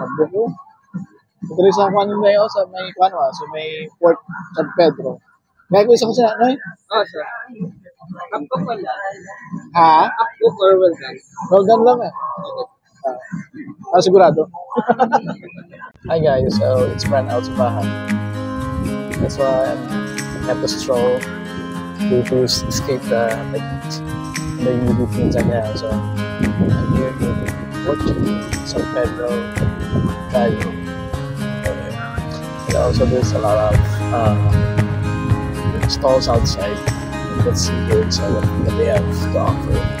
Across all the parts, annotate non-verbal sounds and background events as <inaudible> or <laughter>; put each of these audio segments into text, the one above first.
Sabi ko. Ito rin sa kanin na yun, sa may kwan wa, sa may Port San Pedro. Kaya ko isa ko sa ano eh? Oh, sir. Up ko pala. Ha? Up ko or well done? Well done lang eh. Ah, ah, sigurado. <laughs> Hi guys, so it's Fran Altubahan. That's why I have to stroll to, to escape the like the things I have. So I'm here in Fort San Pedro, Cayo. And also there's a lot of uh, stalls outside. Let's see here inside what what they have to offer.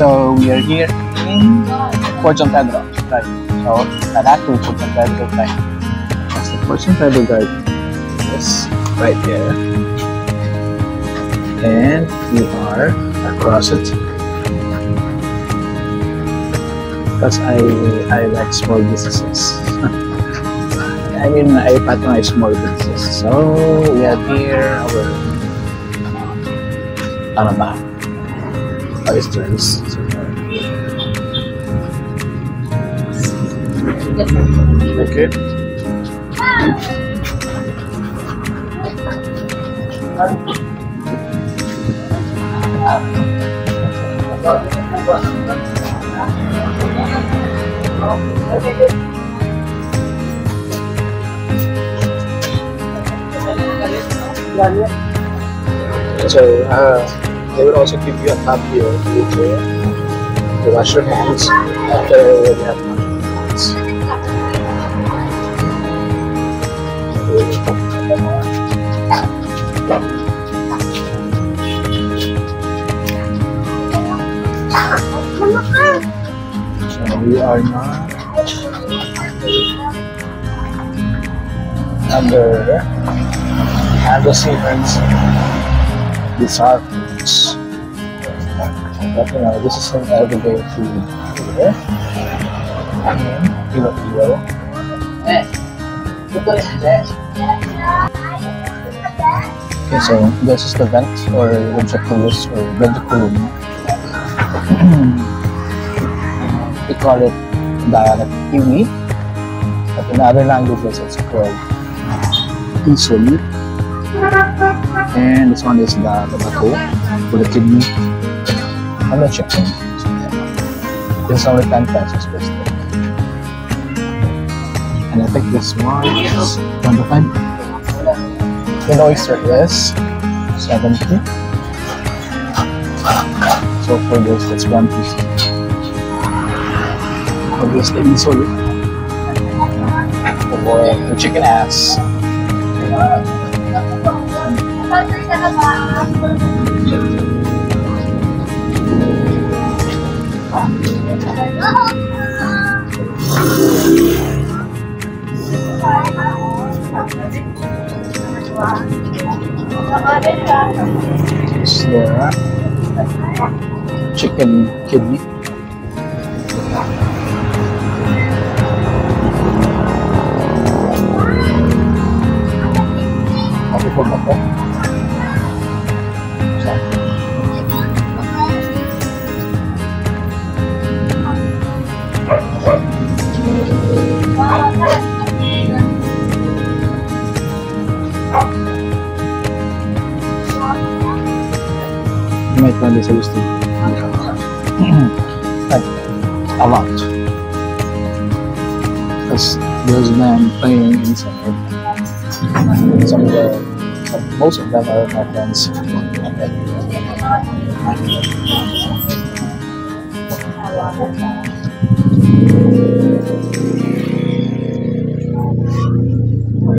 So we are here in San Pedro. Right. So, Fort San Pedro tayo. That's the San Pedro Garden. Yes, right there. And we are across it. Because I I like small businesses. <laughs> I mean, I patronize small businesses. So, we are here our uh, ano ba? Oysters. Okay. So, uh, they will also give you a tub here to use to wash your hands after you have hands. So we are now under Andrew Zimmern's Bizarre Foods. But you know, this is an everyday food here. In Iloilo. Okay, so this is the vent or ventriculus or ventriculum. <clears throat> we call it dialect Kiwi. But in other languages, it's called Isoli. And this one is the, the bato, for the kidney. And the chicken. This is only 10 pesos per stick. And I think this one is 25. The oyster is 70. So for this, it's 150. For this, the isol. For the chicken ass. Chicken kidney. You might find this like, a lot. Because there's men playing inside. Some of the, most of them are my friends.